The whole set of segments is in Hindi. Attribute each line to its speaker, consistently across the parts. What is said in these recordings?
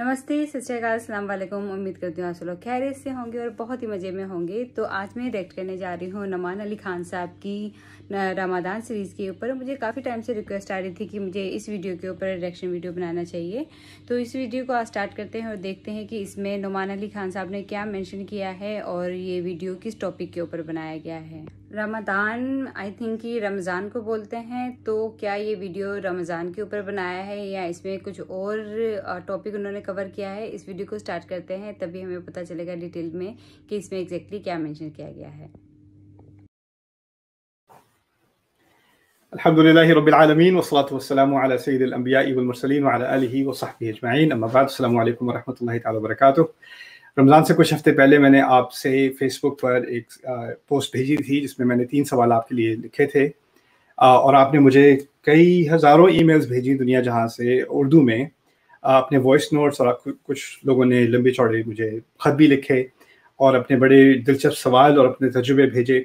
Speaker 1: नमस्ते, सत वालेकुम। उम्मीद करती हूँ आप लोग खैरियत से होंगे और बहुत ही मज़े में होंगे। तो आज मैं डायरेक्ट करने जा रही हूँ नमान अली खान साहब की रमादान सीरीज़ के ऊपर। मुझे काफ़ी टाइम से रिक्वेस्ट आ रही थी कि मुझे इस वीडियो के ऊपर रिएक्शन वीडियो बनाना चाहिए। तो इस वीडियो को आज स्टार्ट करते हैं और देखते हैं कि इसमें नुमान अली खान साहब ने क्या मैंशन किया है और ये वीडियो किस टॉपिक के ऊपर बनाया गया है। रमदान आई थिंक कि रमज़ान को बोलते हैं तो क्या ये वीडियो रमज़ान के ऊपर बनाया है या इसमें कुछ और टॉपिक उन्होंने कवर किया है? इस वीडियो को स्टार्ट करते हैं, तभी हमें पता चलेगा डिटेल में कि इसमें एग्जैक्टली क्या मेंशन किया गया है।
Speaker 2: अल्हम्दुलिल्लाह रब्बिल आलमीन वस्सलातु वस्सलामु अला सय्यिदिल अंबिया'i वल मुरसलीन व अला आलिहि व सहबिहि अजमईन अम्मा बाद अस्सलामु अलैकुम व रहमतुल्लाहि तआला व बरकातुहू रमज़ान से कुछ हफ़्ते पहले मैंने आपसे फेसबुक पर एक पोस्ट भेजी थी जिसमें मैंने तीन सवाल आपके लिए लिखे थे। और आपने मुझे कई हज़ारों ईमेल्स भेजी दुनिया जहाँ से उर्दू में। अपने वॉइस नोट्स और कुछ लोगों ने लंबे चौड़े मुझे ख़त भी लिखे और अपने बड़े दिलचस्प सवाल और अपने तजुर्बे भेजे।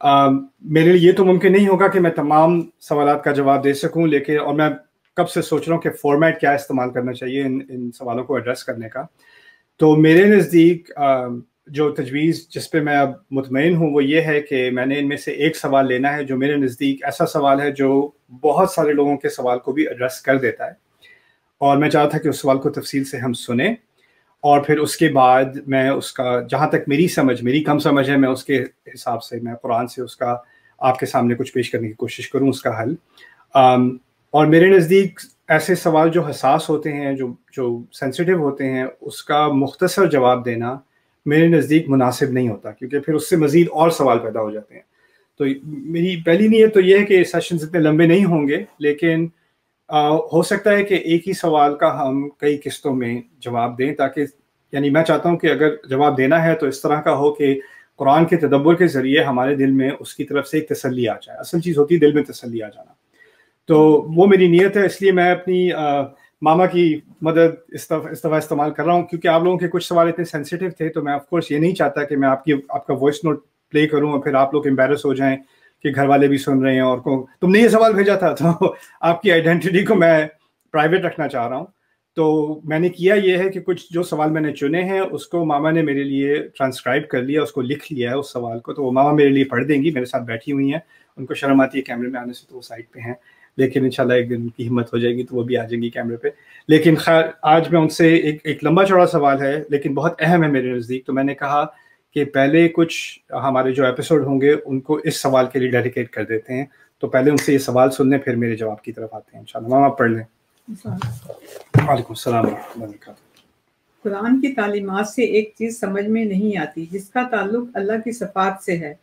Speaker 2: आ, मेरे लिए ये तो मुमकिन नहीं होगा कि मैं तमाम सवाल का जवाब दे सकूँ लेकिन और मैं कब से सोच रहा हूँ कि फॉर्मेट क्या इस्तेमाल करना चाहिए इन इन सवालों को एड्रेस करने का। तो मेरे नज़दीक जो तजवीज़ जिस पे मैं अब मुतमिन हूँ, वो ये है कि मैंने इनमें से एक सवाल लेना है जो मेरे नज़दीक ऐसा सवाल है जो बहुत सारे लोगों के सवाल को भी एड्रेस कर देता है। और मैं चाहता था कि उस सवाल को तफसील से हम सुने और फिर उसके बाद मैं उसका, जहाँ तक मेरी समझ, मेरी कम समझ है, मैं उसके हिसाब से, मैं कुरान से उसका आपके सामने कुछ पेश करने की कोशिश करूँ, उसका हल। और मेरे नज़दीक ऐसे सवाल जो हसास होते हैं जो जो सेंसिटिव होते हैं उसका मुख्तसर जवाब देना मेरे नज़दीक मुनासिब नहीं होता क्योंकि फिर उससे मज़ीद और सवाल पैदा हो जाते हैं। तो मेरी पहली नीयत तो यह है कि सेशन इतने लंबे नहीं होंगे लेकिन आ, हो सकता है कि एक ही सवाल का हम कई किस्तों में जवाब दें ताकि यानी मैं चाहता हूँ कि अगर जवाब देना है तो इस तरह का हो कि कुरान के तदब्बर के ज़रिए हमारे दिल में उसकी तरफ़ से एक तसली आ जाए। असल चीज़ होती है दिल में तसली आ जाना। तो वो मेरी नीयत है इसलिए मैं अपनी आ, मामा की मदद इस दफ़ा इस्तेमाल कर रहा हूँ क्योंकि आप लोगों के कुछ सवाल इतने सेंसिटिव थे तो मैं ऑफकोर्स ये नहीं चाहता कि मैं आपकी आपका वॉइस नोट प्ले करूँ और फिर आप लोग एम्बेरस हो जाएँ कि घर वाले भी सुन रहे हैं और को तुमने ये सवाल भेजा था तो आपकी आइडेंटिटी को मैं प्राइवेट रखना चाह रहा हूँ। तो मैंने किया ये है कि कुछ जो सवाल मैंने चुने हैं उसको मामा ने मेरे लिए ट्रांसक्राइब कर लिया उसको लिख लिया है उस सवाल को तो वो मामा मेरे लिए पढ़ देंगी मेरे साथ बैठी हुई हैं उनको शर्म आती है कैमरे में आने से तो वो साइड पे हैं। लेकिन इंशाल्लाह एक दिन उनकी हिम्मत हो जाएगी तो वो भी आ जाएँगी कैमरे पे। लेकिन खैर, आज मैं उनसे एक एक लंबा चौड़ा सवाल है, लेकिन बहुत अहम है मेरे नज़दीक। तो मैंने कहा कि पहले कुछ हमारे जो एपिसोड होंगे, उनको इस सवाल के लिए डेडिकेट कर देते हैं। तो पहले उनसे ये सवाल सुन लें फिर मेरे जवाब की तरफ़ आते हैं, इंशाल्लाह। आप पढ़ लें।
Speaker 3: कुरान की तालीमात से एक चीज़ समझ में नहीं आती, जिसका ताल्लुक अल्लाह की सफ़ात से है।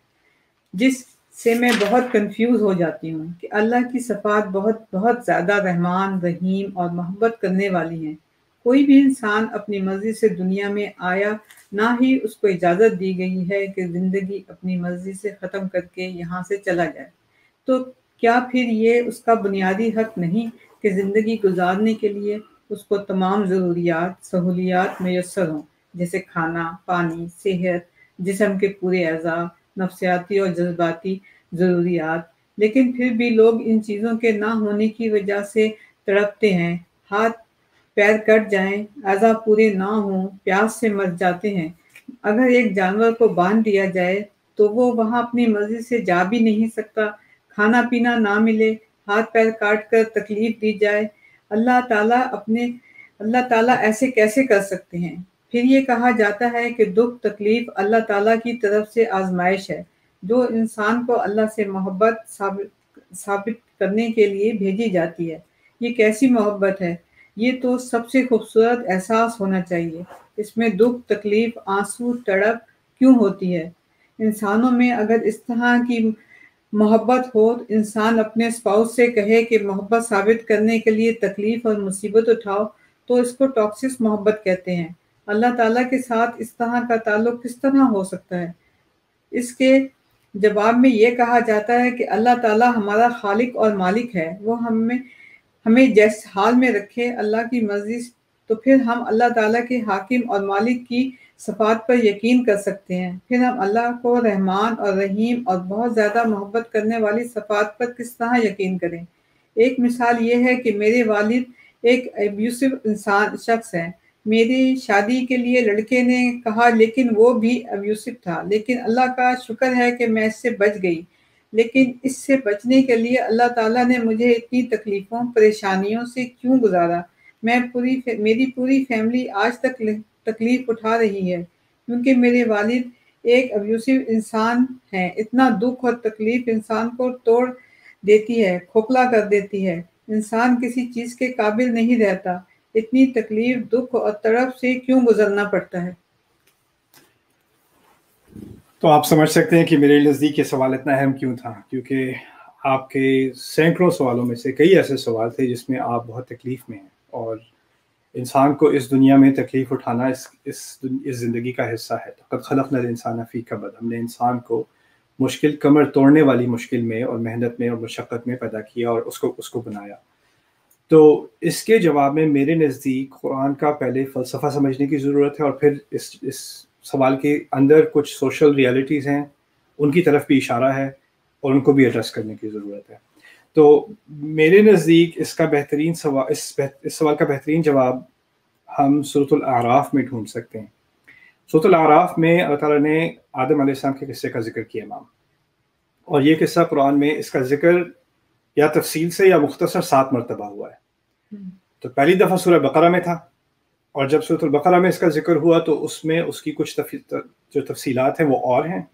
Speaker 3: जिस से मैं बहुत कंफ्यूज हो जाती हूँ कि अल्लाह की सफ़ात बहुत बहुत ज़्यादा रहमान, रहीम और मोहब्बत करने वाली हैं। कोई भी इंसान अपनी मर्ज़ी से दुनिया में आया, ना ही उसको इजाज़त दी गई है कि ज़िंदगी अपनी मर्ज़ी से ख़त्म करके यहाँ से चला जाए। तो क्या फिर ये उसका बुनियादी हक नहीं कि ज़िंदगी गुजारने के लिए उसको तमाम ज़रूरियात, सहूलियात मैसर हों? जैसे खाना, पानी, सेहत, जिसम के पूरे अज़ा नफसियाती और जज्बाती ज़रूरियात। लेकिन फिर भी लोग इन चीज़ों के ना होने की वजह से तड़पते हैं। हाथ पैर कट जाएँ, अज़ा पूरे ना हों प्यास से मर जाते हैं। अगर एक जानवर को बाँध दिया जाए तो वो वहाँ अपनी मर्ज़ी से जा भी नहीं सकता। खाना पीना ना मिले हाथ पैर काट कर तकलीफ़ दी जाए। अल्लाह ताला अपने अल्लाह ताला ऐसे कैसे कर सकते हैं? फिर ये कहा जाता है कि दुख, तकलीफ़ अल्लाह ताला की तरफ़ से आजमाइश है। जो इंसान को अल्लाह से मोहब्बत साबित करने के लिए भेजी जाती है, ये कैसी मोहब्बत है? ये तो सबसे खूबसूरत एहसास होना चाहिए। इसमें दुख, तकलीफ़, आँसू, तड़प क्यों होती है? इंसानों में अगर इस तरह की मोहब्बत हो तो इंसान अपने स्पाउस से कहे कि मोहब्बत साबित करने के लिए तकलीफ़ और मुसीबत उठाओ तो इसको टॉक्सिस मोहब्बत कहते हैं। अल्लाह ताला के साथ इस तरह का ताल्लुक किस तरह हो सकता है? इसके जवाब में ये कहा जाता है कि अल्लाह ताला हमारा खालिक और मालिक है। वो हमें हमें जैस हाल में रखे अल्लाह की मर्ज़ी तो फिर हम अल्लाह ताला के हाकिम और मालिक की सफ़ात पर यकीन कर सकते हैं। फिर हम अल्लाह को रहमान और रहीम और बहुत ज़्यादा मोहब्बत करने वाली सफ़ात पर किस तरह यकीन करें? एक मिसाल ये है कि मेरे वालिद एक एब्यूसिव इंसान, शख्स हैं। मेरी शादी के लिए लड़के ने कहा, लेकिन वो भी अब्यूसिव था। लेकिन अल्लाह का शुक्र है कि मैं इससे बच गई। लेकिन इससे बचने के लिए अल्लाह ताला ने मुझे इतनी तकलीफ़ों, परेशानियों से क्यों गुजारा? मैं पूरी मेरी पूरी फैमिली आज तक तकलीफ़ उठा रही है। क्योंकि मेरे वालिद एक अब्यूसिव इंसान हैं। इतना दुख और तकलीफ़ इंसान को तोड़ देती है, खोखला कर देती है। इंसान किसी चीज़ के काबिल नहीं रहता। इतनी तकलीफ़, दुख और तड़प से क्यों गुजरना पड़ता है?
Speaker 2: तो आप समझ सकते हैं कि मेरे नज़दीक ये सवाल इतना अहम क्यों था? क्योंकि आपके सैकड़ों सवालों में से कई ऐसे सवाल थे जिसमें आप बहुत तकलीफ़ में हैं और इंसान को इस दुनिया में तकलीफ़ उठाना इस इस इस ज़िंदगी का हिस्सा है। तो कद खलक नल इंसान फ़ी कबद हमने इंसान को मुश्किल, कमर तोड़ने वाली मुश्किल में और मेहनत में और मशक्क़त में पैदा किया और उसको उसको बनाया। तो इसके जवाब में मेरे नज़दीक कुरान का पहले फ़लसफ़ा समझने की ज़रूरत है और फिर इस इस सवाल के अंदर कुछ सोशल रियलिटीज़ हैं, उनकी तरफ़ भी इशारा है और उनको भी एड्रेस करने की ज़रूरत है। तो मेरे नज़दीक इसका बेहतरीन सवाल इस इस सवाल का बेहतरीन जवाब हम सूरतुल आराफ में ढूंढ सकते हैं। सूरतुल आराफ में अल्लाह ताला ने आदम के किस्से का ज़िक्र किया, इमाम। और ये किस्सा कुरान में इसका ज़िक्र या तफसील से या मुख्तसर सात मरतबा हुआ है। तो पहली दफ़ा सूर्य बकरा में था और जब सूरत बकरा में इसका ज़िक्र हुआ तो उसमें उसकी कुछ जो तफसीलात हैं वो और हैं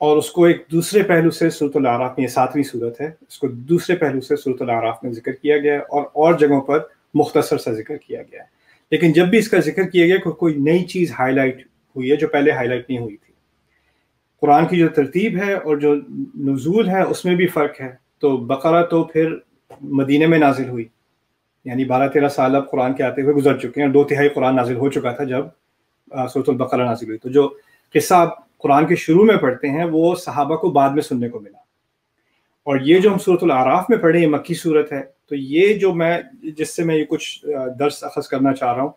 Speaker 2: और उसको एक दूसरे पहलू से सूरत आराफ में सातवीं सूरत है उसको दूसरे पहलू से सूरत आराफ में ज़िक्र किया गया है और और जगहों पर मुख्तसर सा ज़िक्र किया गया है। लेकिन जब भी इसका ज़िक्र किया गया कोई नई चीज़ हाईलाइट हुई है जो पहले हाईलाइट नहीं हुई थी। कुरान की जो तरतीब है और जो नजूल है, उसमें भी फ़र्क है। तो बकरा तो फिर मदीने में नाजिल हुई। यानी बारह तेरह साल अब कुरान के आते हुए गुजर चुके हैं। दो तिहाई कुरान नाजिल हो चुका था जब सूरतुल्बकरा नाजिल हुई। तो जो किस्सा आप कुरान के शुरू में पढ़ते हैं, वो सहाबा को बाद में सुनने को मिला। और ये जो हम सूरत आराफ में पढ़े, ये मक्की सूरत है तो ये जो मैं, जिससे मैं ये कुछ दर्स अखज करना चाह रहा हूँ,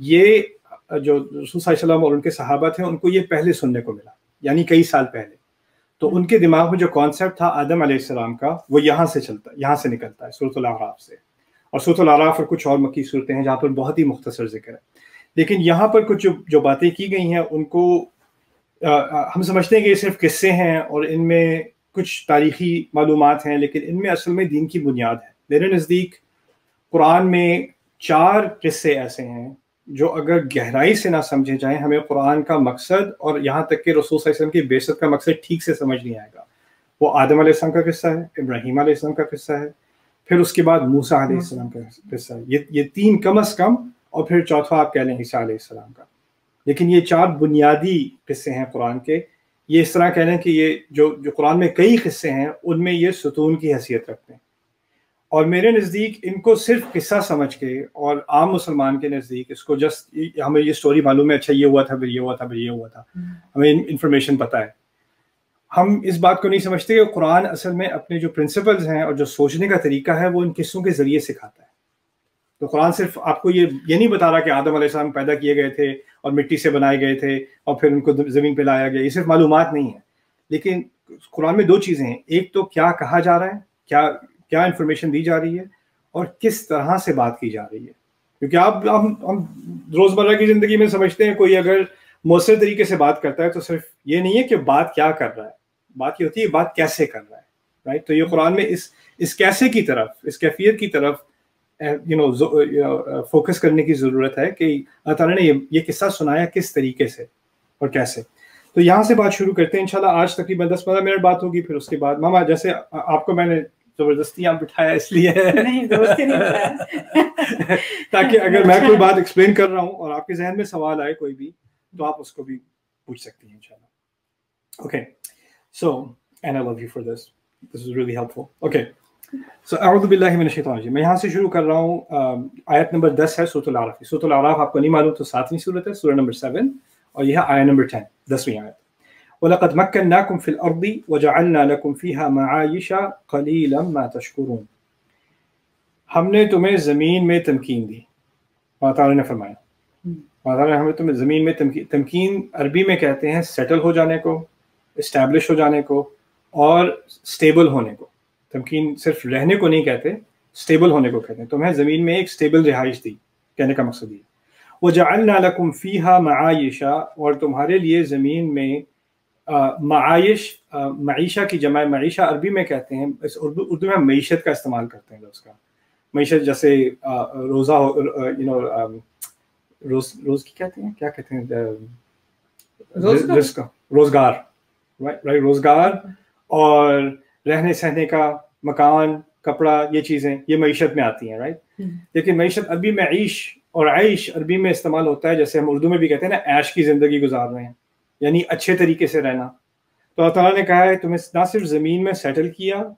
Speaker 2: ये जो रसूल और उनके सहाबा थे, उनको ये पहले सुनने को मिला। यानी कई साल पहले। तो उनके दिमाग में जो कॉन्सेप्ट था आदम आसमाम का वो यहाँ से चलता है यहाँ से निकलता है सूरत आराफ से। और आराफ और कुछ और मक्की सूरतें हैं जहाँ पर बहुत ही मुख्तसर ज़िक्र है। लेकिन यहाँ पर कुछ जो जो बातें की गई हैं उनको आ, हम समझते हैं कि ये सिर्फ़ किस्से हैं और इनमें कुछ तारीखी मालूम हैं लेकिन इनमें असल में दीन की बुनियाद है। मेरे नज़दीक कुरान में चार किस्से ऐसे हैं जो अगर गहराई से ना समझे जाएँ हमें कुरान का मकसद और यहाँ तक कि रसूल की बेसत का मकसद ठीक से समझ नहीं आएगा। वो आदम आसम का किस्सा है इब्राहिम आसम का किस्सा है फिर उसके बाद मूसा आसमाम का किस्सा है। ये ये तीन कम अज कम और फिर चौथा आप कह लें ईसा आसमाम का। लेकिन ये चार बुनियादी किस्से हैं कुरान के। ये इस तरह कह लें कि ये जो जो कुरान में कई किस्से हैं उनमें ये सतून की हैसियत रखते हैं। और मेरे नज़दीक इनको सिर्फ़ किस्सा समझ के और आम मुसलमान के नज़दीक इसको जस्ट हमें ये स्टोरी मालूम है अच्छा ये हुआ था फिर ये हुआ था फिर ये हुआ था। हम्म। हमें इंफॉर्मेशन पता है। हम इस बात को नहीं समझते कि कुरान असल में अपने जो प्रिंसिपल्स हैं और जो सोचने का तरीका है वो इन किस्सों के ज़रिए सिखाता है। तो कुरान सिर्फ़ आपको ये ये नहीं बता रहा कि आदम आसमाम पैदा किए गए थे और मिट्टी से बनाए गए थे और फिर उनको ज़मीन पर लाया गया। ये सिर्फ़ मालूम नहीं है। लेकिन कुरान में दो चीज़ें हैं। एक तो क्या कहा जा रहा है क्या क्या इन्फॉर्मेशन दी जा रही है और किस तरह से बात की जा रही है? क्योंकि आप हम हम रोज़मर्रा की ज़िंदगी में समझते हैं कोई अगर मौसर तरीके से बात करता है तो सिर्फ़ ये नहीं है कि बात क्या कर रहा है। बात ये होती है बात कैसे कर रहा है राइट तो ये कुरान में इस इस कैसे की तरफ़ इस कैफियत की तरफ़ यू नो फोकस करने की ज़रूरत है कि अल्लाह ने ये ये किस्सा सुनाया किस तरीके से और कैसे। तो यहाँ से बात शुरू करते हैं इंशाल्लाह आज तकरीबन दस पंद्रह मिनट बात होगी फिर उसके बाद मामा जैसे आपको मैंने ज़बरदस्ती यहाँ बिठाया इसलिए नहीं नहीं ताकि अगर मैं कोई बात एक्सप्लेन कर रहा हूँ और आपके जहन में सवाल आए कोई भी तो आप उसको भी पूछ सकती हैं इंशाल्लाह okay so and I love you for this. This is really helpful. Okay. So, अऊज़ु बिल्लाहि मिनश शैतानिर मैं यहाँ से शुरू कर रहा हूँ आयत नंबर दस है सूतुल आराफ सूतुल आराफ आपको नहीं मालूम तो सातवीं सूरत है सूरह नंबर सेवन और यह आयत नंबर टेन दसवीं आयत वलक़द मक्कन्नाकुम फिल अर्दी वजअलना लकुम फ़ीहा मआयिशा क़लीलन मा तशकुरून हमने तुम्हें ज़मीन में तमकीन दी। अल्लाह ने फरमाया। अल्लाह ने हमें तुम्हें ज़मीन में तमकीन तमकीन अरबी में कहते हैं सेटल हो जाने को इस्टेब्लिश हो जाने को और स्टेबल होने को। तमकीन सिर्फ़ रहने को नहीं कहते स्टेबल होने को कहते हैं। तुम्हें ज़मीन में एक स्टेबल रिहाइश दी, कहने का मकसद ये वजालना लकुम फ़ीहा मायशा और तुम्हारे लिए ज़मीन में माइश मीशा की जमा मीशा अरबी में कहते हैं इस उर्दू उर्दू में मीशत का इस्तेमाल करते हैं उसका। मीशत जैसे रोज़ा यू नो रोज रोज की कहते हैं? क्या कहते हैं? रोज़गार। रोज़गार राइट रोज़गार और रहने सहने का मकान कपड़ा ये चीज़ें ये मीशत में आती हैं राइट हम्म। लेकिन मीशत अरबी में ईश और आइश अरबी में इस्तेमाल होता है जैसे हम उर्दू में भी कहते हैं ना ऐश की ज़िंदगी गुजार रहे हैं। यानी अच्छे तरीके से रहना। तो अल्लाह ने कहा है, तुम्हें ना सिर्फ़ ज़मीन में सेटल किया,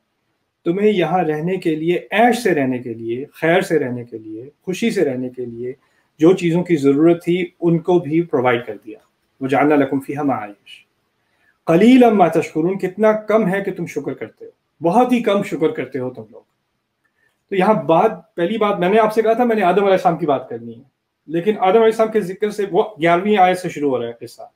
Speaker 2: तुम्हें यहाँ रहने के लिए, ऐश से रहने के लिए, खैर से रहने के लिए, खुशी से रहने के लिए जो चीज़ों की ज़रूरत थी, उनको भी प्रोवाइड कर दिया। वो जानना लकुम फ़ी हम आयश। कलील अम्मा तशकुरून, कितना कम है कि तुम शुक्र करते हो। बहुत ही कम शुक्र करते हो तुम लोग। तो यहाँ बात, पहली बात, मैंने आपसे कहा था, मैंने आदम आसमाम की बात करनी है। लेकिन आदम आसमाम के ज़िक्र से वो ग्यारहवीं आयत से शुरू हो रहा है किस्सा।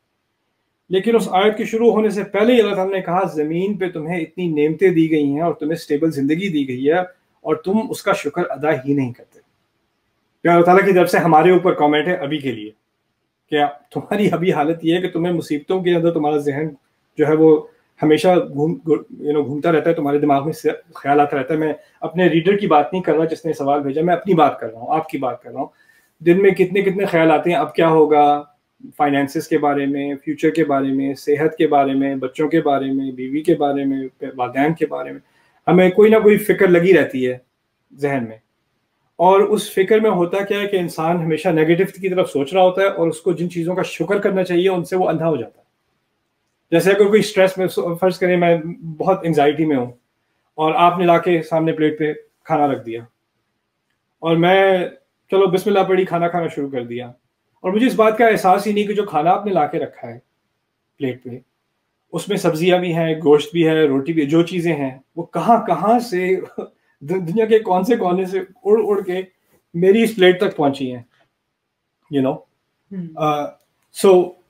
Speaker 2: लेकिन उस आयत के शुरू होने से पहले ही अल्लाह ने कहा, ज़मीन पे तुम्हें इतनी नेमतें दी गई हैं और तुम्हें स्टेबल ज़िंदगी दी गई है और तुम उसका शुक्र अदा ही नहीं करते। क्या अल्लाह ताला की तरफ़ से हमारे ऊपर कॉमेंट है अभी के लिए क्या तुम्हारी अभी हालत ये है कि तुम्हें मुसीबतों के अंदर तुम्हारा जहन जो है वो हमेशा घूम यू नो घूमता रहता है, तुम्हारे दिमाग में ख्याल आता रहता है। मैं अपने रीडर की बात नहीं कर रहा जिसने सवाल भेजा, मैं अपनी बात कर रहा हूँ, आपकी बात कर रहा हूँ। दिन में कितने कितने ख्याल आते हैं, अब क्या होगा? फाइनेंसिस के बारे में फ्यूचर के बारे में, सेहत के बारे में, बच्चों के बारे में, बीवी के बारे में वालदेन के बारे में, हमें कोई ना कोई फ़िक्र लगी रहती है जहन में। और उस फ़िक्र में होता क्या है कि इंसान हमेशा नेगेटिव की तरफ़ सोच रहा होता है और उसको जिन चीज़ों का शुक्र करना चाहिए, उनसे वो अंधा हो जाता है। जैसे अगर कोई स्ट्रेस में, फ़र्ज़ करें मैं बहुत एंगजाइटी में हूँ और आपने ला के सामने प्लेट पे खाना रख दिया और मैं, चलो बिस्मिल्लाह पड़ी खाना खाना शुरू कर दिया। और मुझे इस बात का एहसास ही नहीं कि जो खाना आपने ला के रखा है प्लेट पे उसमें सब्जियां भी हैं गोश्त भी है रोटी भी जो चीज़ें हैं वो कहाँ कहाँ से दुनिया के कौन से कोने से उड़ उड़ के मेरी इस प्लेट तक पहुंची हैं यू नो सो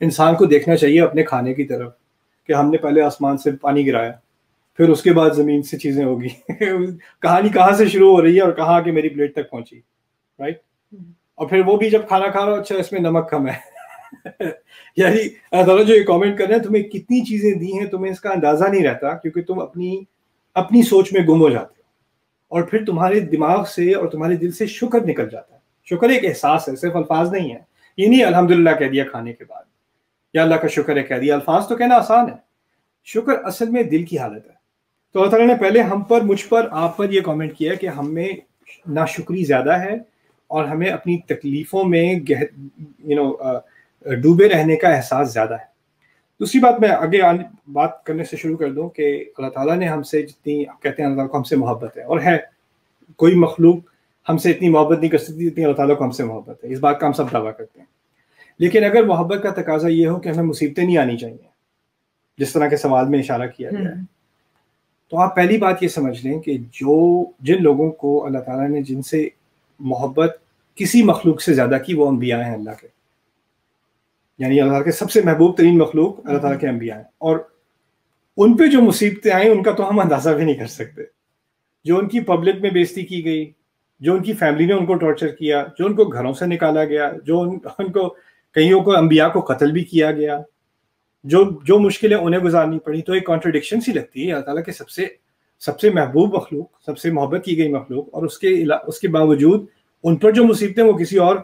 Speaker 2: इंसान को देखना चाहिए अपने खाने की तरफ कि हमने पहले आसमान से पानी गिराया फिर उसके बाद ज़मीन से चीज़ें होगी कहानी कहाँ से शुरू हो रही है और कहाँ के मेरी प्लेट तक पहुंची राइट और फिर वो भी जब खाना खा रहा हो अच्छा इसमें नमक कम है यानी अल्लाह जो ये कमेंट कर रहे हैं तुम्हें कितनी चीजें दी हैं तुम्हें इसका अंदाजा नहीं रहता क्योंकि तुम अपनी अपनी सोच में गुम हो जाते हो और फिर तुम्हारे दिमाग से और तुम्हारे दिल से शुक्र निकल जाता है। शुक्र एक एहसास है, सिर्फ़ अल्फाज नहीं है। ये नहीं अल्हम्दुलिल्लाह कह दिया खाने के बाद। या अल्लाह का शुक्र है कह दिया। अल्फाज तो कहना आसान है। शुक्र असल में दिल की हालत है। तो अल्लाह ने पहले हम पर, मुझ पर, आप पर यह कमेंट किया कि हमें नाशुक्री ज़्यादा है और हमें अपनी तकलीफ़ों में गह यू नो डूबे रहने का एहसास ज़्यादा है। दूसरी बात मैं आगे आने बात करने से शुरू कर दूँ कि अल्लाह ताला ने हमसे जितनी आप कहते हैं अल्लाह को हमसे मोहब्बत है। और है कोई मखलूक हमसे इतनी मोहब्बत नहीं कर सकती जितनी अल्लाह ताला को हमसे मोहब्बत है। इस बात का हम सब दावा करते हैं। लेकिन अगर मोहब्बत का तकाजा ये हो कि हमें मुसीबतें नहीं आनी चाहिए जिस तरह के सवाल में इशारा किया गया है हम्म। तो आप पहली बात ये समझ लें कि जो जिन लोगों को अल्लाह ताला ने जिनसे मोहब्बत किसी मखलूक से ज़्यादा की वो अम्बिया हैं अल्लाह के। यानी अल्लाह के सबसे महबूब तरीन मखलूक अल्लाह ताला के अम्बिया हैं। और उन पे जो मुसीबतें आई उनका तो हम अंदाज़ा भी नहीं कर सकते। जो उनकी पब्लिक में बेजती की गई जो उनकी फैमिली ने उनको टॉर्चर किया जो उनको घरों से निकाला गया जो उन, उनको कईयों को अम्बिया को कत्ल भी किया गया जो जो मुश्किलें उन्हें गुजारनी पड़ी तो एक कॉन्ट्रडिक्शन सी लगती है। अल्लाह ताला के सबसे सबसे महबूब मखलूक सबसे मोहब्बत की गई मखलूक और उसके उसके बावजूद उन पर जो मुसीबतें वो किसी और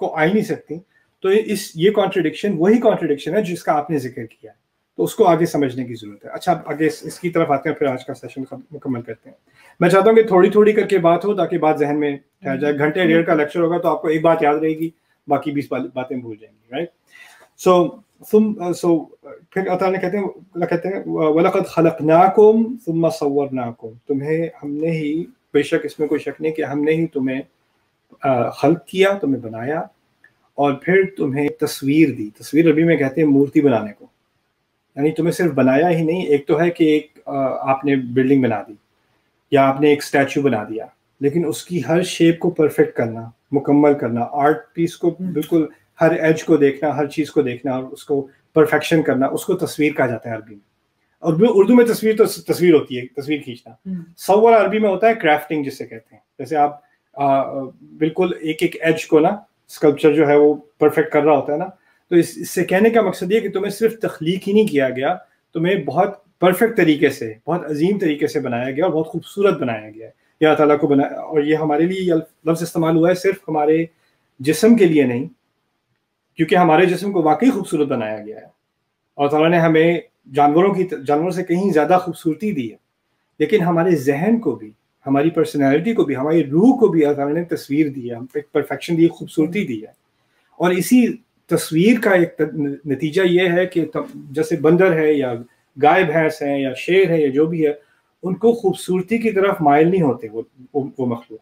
Speaker 2: को आ ही नहीं सकती। तो इस ये कॉन्ट्रडिक्शन वही कॉन्ट्रडिक्शन है जिसका आपने ज़िक्र किया तो उसको आगे समझने की ज़रूरत है। अच्छा आगे इस, इसकी तरफ़ आते हैं फिर आज का सेशन मुकम्मल करते हैं। मैं चाहता हूँ कि थोड़ी थोड़ी करके बात हो ताकि बात जहन में ठहर जाए। घंटे डेढ़ का लेक्चर होगा तो आपको एक बात याद रहेगी बाकी बीस बातें भूल जाएँगी राइट सो तुम सो फिर अल्लाह कहते हैं कहते हैं वलकद खलकनाकुम तुम सवरनाकुम तुम्हें हमने ही बेशक इसमें कोई शक नहीं कि हमने ही तुम्हें खल्क किया तुम्हें बनाया। और फिर तुम्हें तस्वीर दी। तस्वीर अभी में कहते हैं मूर्ति बनाने को। यानी तुम्हें सिर्फ़ बनाया ही नहीं एक तो है कि एक आपने बिल्डिंग बना दी या आपने एक स्टैचू बना दिया लेकिन उसकी हर शेप को परफेक्ट करना मुकम्मल करना आर्ट पीस को हम्म। बिल्कुल हर एज को देखना हर चीज़ को देखना और उसको परफेक्शन करना उसको तस्वीर कहा जाता है अरबी में। और उर्दू में तस्वीर तो तस्वीर होती है तस्वीर खींचना।
Speaker 3: हम्म।
Speaker 2: सवर अरबी में होता है क्राफ्टिंग जिसे कहते हैं। जैसे आप आ, बिल्कुल एक एक एज को ना स्कल्पचर जो है वो परफेक्ट कर रहा होता है ना? तो इस, इससे कहने का मकसद ये कि तुम्हें सिर्फ़ तख्लीक ही नहीं किया गया तुम्हें बहुत परफेक्ट तरीके से बहुत अजीम तरीके से बनाया गया और बहुत खूबसूरत बनाया गया है। या ताला को बनाया और ये हमारे लिए लफ्ज़ इस्तेमाल हुआ है सिर्फ़ हमारे जिसम के लिए नहीं क्योंकि हमारे जिसम को वाकई खूबसूरत बनाया गया है। और ताला ने हमें जानवरों की जानवरों से कहीं ज़्यादा खूबसूरती दी है लेकिन हमारे जहन को भी हमारी पर्सनैलिटी को भी हमारी रूह को भी अल्लाह ने तस्वीर दी है एक परफेक्शन दी खूबसूरती दी है। और इसी तस्वीर का एक नतीजा ये है कि जैसे बंदर है या गाय भैंस है या शेर है या जो भी है उनको खूबसूरती की तरफ़ माइल नहीं होते वो वो, वो मखलूक।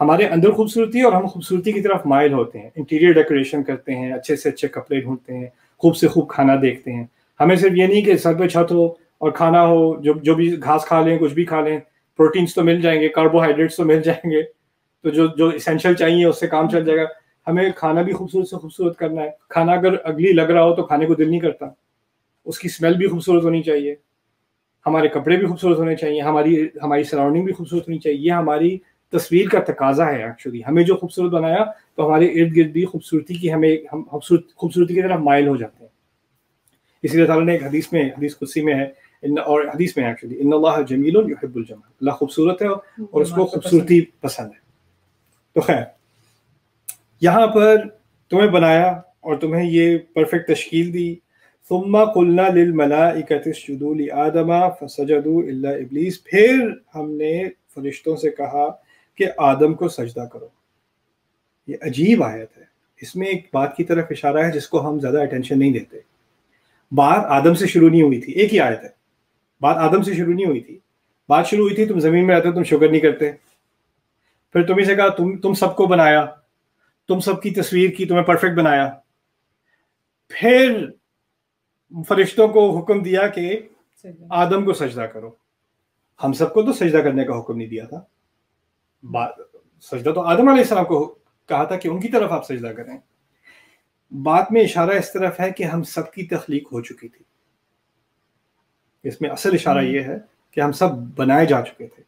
Speaker 2: हमारे अंदर खूबसूरती और हम खूबसूरती की तरफ़ मायल होते हैं। इंटीरियर डेकोरेशन करते हैं अच्छे से अच्छे कपड़े ढूंढते हैं खूब से खूब खाना देखते हैं। हमें सिर्फ़ ये नहीं कि सर पे छत हो और खाना हो जो जो भी घास खा लें कुछ भी खा लें प्रोटीन्स तो मिल जाएँगे कार्बोहाइड्रेट्स तो मिल जाएँगे तो जो जो इसेंशियल चाहिए उससे काम चल जाएगा। हमें खाना भी खूबसूरत से खूबसूरत करना है। खाना अगर अगली लग रहा हो तो खाने को दिल नहीं करता। उसकी स्मेल भी खूबसूरत होनी चाहिए। हमारे कपड़े भी खूबसूरत होने चाहिए। हमारी हमारी सराउंडिंग भी खूबसूरत होनी चाहिए। ये हमारी तस्वीर का तकाजा है एक्चुअली हमें जो खूबसूरत बनाया तो हमारे इर्द गिर्द भी खूबसूरती की हमें, हम खूबसूरती की तरफ़ माइल हो जाते हैं। इसीलिए ताला ने एक हदीस में, हदीस कुर्सी में है इन और हदीस में एक्चुअली इन अल्लाह जमील युहिब्बुल जमाल अल्लाह खूबसूरत है और उसको खूबसूरती पसंद है तो खैर यहाँ पर तुम्हें बनाया और तुम्हें ये परफेक्ट तश्कील दी सुम्मा कुलना लिल मलाइकतुल आदमा फसजदू इल्ला इब्लीस फिर हमने फरिश्तों से कहा कि आदम को सजदा करो ये अजीब आयत है इसमें एक बात की तरफ़ इशारा है जिसको हम ज़्यादा अटेंशन नहीं देते बात आदम से शुरू नहीं हुई थी एक ही आयत है बात आदम से शुरू नहीं हुई थी। बात शुरू हुई थी तुम ज़मीन में रहते तुम शुगर नहीं करते। फिर तुम्हें से कहा तुम तुम सबको बनाया। तुम सबकी तस्वीर की तुम्हें परफेक्ट बनाया। फिर फरिश्तों को हुक्म दिया कि आदम को सजदा करो। हम सबको तो सजदा करने का हुक्म नहीं दिया था। सजदा तो आदम आसमाम को कहा था कि उनकी तरफ़ आप सजदा करें। बात में इशारा इस तरफ़ है कि हम सबकी तख्लीक हो चुकी थी। इसमें असल इशारा ये है कि हम सब बनाए जा चुके थे।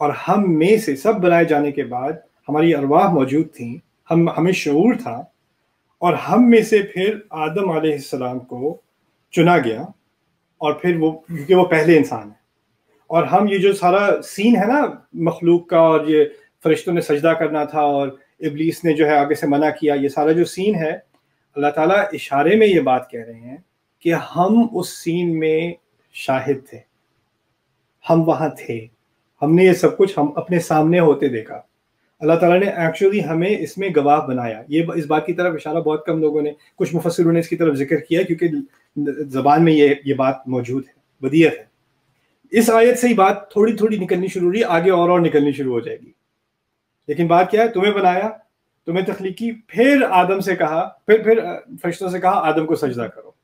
Speaker 2: और हम में से सब बनाए जाने के बाद हमारी अरवाह मौजूद थी हम हमें शूर था और हम में से फिर आदम आसमाम को चुना गया और फिर वो क्योंकि वो पहले इंसान है। और हम ये जो सारा सीन है ना मखलूक का और ये फरिश्तों ने सजदा करना था और इबलीस ने जो है आगे से मना किया ये सारा जो सीन है अल्लाह ताला इशारे में ये बात कह रहे हैं कि हम उस सीन में शाहिद थे। हम वहाँ थे। हमने ये सब कुछ हम अपने सामने होते देखा। अल्लाह ताला ने एक्चुअली हमें इसमें गवाह बनाया। ये इस बात की तरफ़ इशारा बहुत कम लोगों ने, कुछ मुफसरों ने इसकी तरफ़ ज़िक्र किया क्योंकि ज़बान में ये ये बात मौजूद है वदियत है। इस आयत से ही बात थोड़ी थोड़ी निकलनी शुरू हो हुई आगे और और निकलनी शुरू हो जाएगी। लेकिन बात क्या है, तुम्हें बनाया, तुम्हें तख्लीकी, फिर आदम से कहा, फिर फिर फरिश्तों से कहा, आदम को सजदा करो।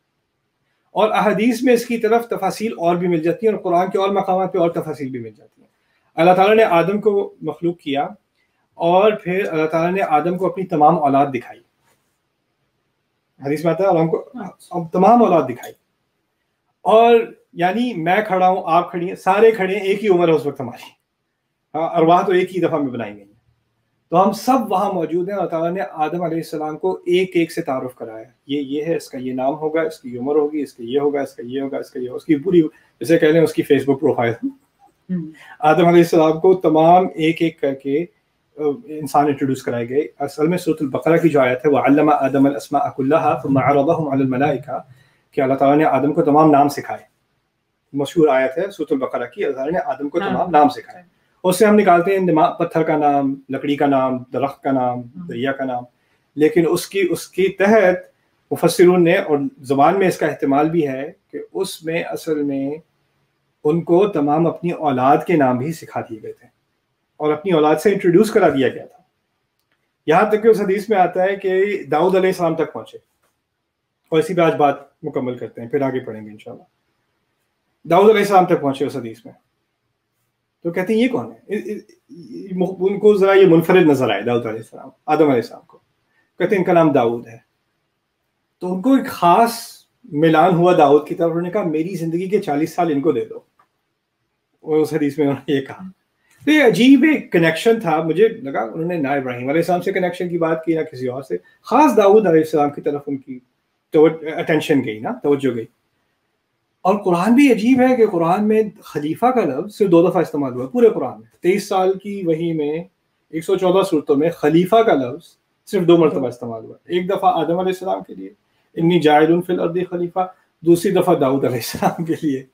Speaker 2: और अहदीस में इसकी तरफ़ तफासिल और भी मिल जाती है और कुरान के और मकाम पर और तफासिल भी मिल जाती है। अल्लाह ताला ने आदम को मखलूक किया और फिर अल्लाह ताला ने आदम को अपनी तमाम औलाद दिखाई। हदीस में आता है हमको तमाम औलाद दिखाई। और यानी मैं खड़ा हूँ, आप खड़ी हैं, सारे खड़े हैं, एक ही उम्र है उस वक्त हमारी। हाँ अरवाह तो एक ही दफ़ा में बनाई गई। तो हम सब वहाँ मौजूद हैं अल्लाह ताला ने आदम सलाम को एक एक से तारुफ कराया ये ये है इसका ये नाम होगा इसकी उम्र होगी इसका ये होगा इसका ये होगा इसका ये उसकी पूरी जैसे कह लें उसकी फेसबुक प्रोफ़ाइल हम्म। आदम सलाम को तमाम एक एक करके इंसान इंट्रोड्यूस कराए गए। असल में सूरत बकरा की जो आयत है वह अल्लामा आदम मलाइका कि अल्लाह ताला ने आदम को तमाम नाम सिखाए। मशहूर आयत है सूरत बकरा की अल्लाह ने आदम को हाँ। तमाम नाम सिखाए। उससे हम निकालते हैं दिमाग पत्थर का नाम लकड़ी का नाम दरख्त का नाम हाँ। दरिया का नाम। लेकिन उसकी उसके तहत मुफसरून ने और ज़बान में इसका अहतमाल भी है कि उसमें असल में उनको तमाम अपनी औलाद के नाम भी सिखा दिए गए थे। और अपनी औलाद से इंट्रोड्यूस करा दिया गया था। यहाँ तक कि उस हदीस में आता है कि दाऊद अलैहिस्सलाम तक पहुँचे। और इसी पे आज बात मुकम्मल करते हैं फिर आगे पढ़ेंगे इंशाल्लाह। दाऊद अलैहिस्सलाम तक पहुँचे उस हदीस में। तो कहते हैं, ये कौन है? उनको जरा ये मुनफरद नज़र आए, दाऊद आदम अलैहिस्सलाम को। कहते हैं, इनका नाम दाऊद है। तो उनको एक ख़ास मिलान हुआ दाऊद की तरफ़, उन्होंने कहा, मेरी ज़िंदगी के चालीस साल इनको दे दो। उस हदीस में उन्होंने ये कहा। तो ये अजीब एक कनेक्शन था, मुझे लगा उन्होंने ना इब्राहिम अलैहिस्सलाम से कनेक्शन की बात की, ना किसी और से। ख़ास दाऊद अलैहिस्सलाम की तरफ़ उनकी तो अटेंशन गई ना, तवज्जो गई। और कुरान भी अजीब है कि कुरान में खलीफा का लफ्ज सिर्फ़ दो दफ़ा इस्तेमाल हुआ पूरे कुरान में। तेईस साल की वही में एक सौ चौदह सूरतों में खलीफा का लफ्ज सिर्फ़ दो मरतबा इस्तेमाल हुआ एक दफ़ा आदम आसमाम के लिए इन्नी जायद फिल अर्दी खलीफा दूसरी दफ़ा दाऊद आसमाम के लिए।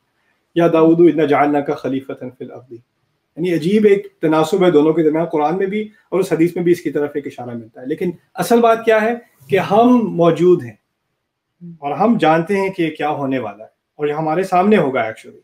Speaker 2: या दाऊद इन्ना जालना का खलीफा फिल अर्दी। यानी अजीब एक तनासब है दोनों के दरमियान कुरान में भी और उस हदीस में भी इसकी तरफ़ एक इशारा मिलता है। लेकिन असल बात क्या है कि हम मौजूद हैं और हम जानते हैं कि क्या होने वाला है। और ये हमारे सामने होगा एक्चुअली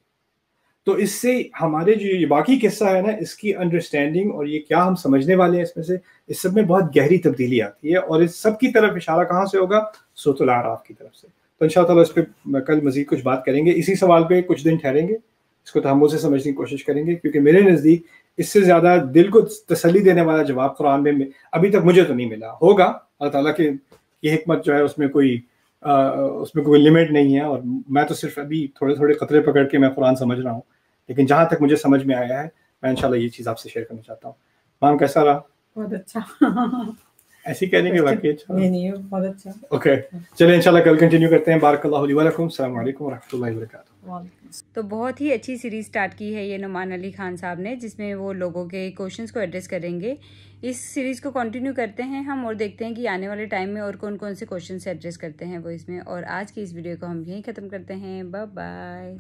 Speaker 2: तो इससे हमारे जो ये बाकी किस्सा है ना, इसकी अंडरस्टैंडिंग और ये क्या हम समझने वाले हैं इसमें से, इस सब में बहुत गहरी तब्दीली आती है और इस सब की तरफ़ इशारा कहाँ से होगा? सोतुल आराफ की तरफ़ से। तो इन शाला इस पर कल मजीद कुछ बात करेंगे। इसी सवाल पर कुछ दिन ठहरेंगे। इसको तहमुल से समझने की कोशिश करेंगे क्योंकि मेरे नज़दीक इससे ज़्यादा दिल को तसली देने वाला जवाब कुरान में अभी तक मुझे तो नहीं मिला। होगा, अल्लाह ताला के ये हमत जो है उसमें कोई उसमें कोई लिमिट नहीं है और मैं तो सिर्फ़ अभी थोड़े थोड़े खतरे पकड़ के मैं कुरान समझ रहा हूँ। लेकिन जहाँ तक मुझे समझ में आया है मैं इनशाला ये चीज़ आपसे शेयर करना चाहता हूँ। मैम कैसा रहा?
Speaker 3: बहुत अच्छा।
Speaker 2: ऐसी कहने के बाकी अच्छा
Speaker 3: नहीं नहीं बहुत अच्छा।
Speaker 2: ओके चलिए इंशाल्लाह कल कंटिन्यू करते हैं। बारक वालेकुम अस्सलाम वालेकुम रहमतुल्लाहि व बरकातहू।
Speaker 1: तो बहुत ही अच्छी सीरीज़ स्टार्ट की है ये नुमान अली खान साहब ने, जिसमें वो लोगों के क्वेश्चंस को एड्रेस करेंगे। इस सीरीज़ को कंटिन्यू करते हैं हम और देखते हैं कि आने वाले टाइम में और कौन कौन से क्वेश्चन एड्रेस करते हैं वो इसमें। और आज की इस वीडियो को हम यहीं ख़त्म करते हैं। Bye bye